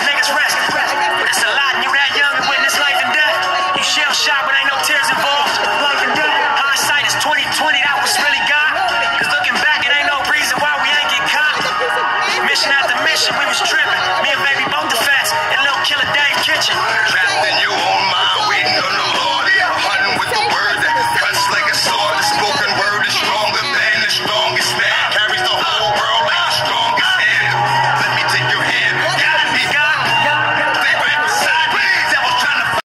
these niggas rest. But it's a lot, and you that young to witness life and death. You shell shot, but ain't no tears involved. Life and death. Hindsight is 2020, that was really God. Cause looking back, it ain't no reason why we ain't get caught. Mission after mission, we was tripping.